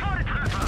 Volltreffer!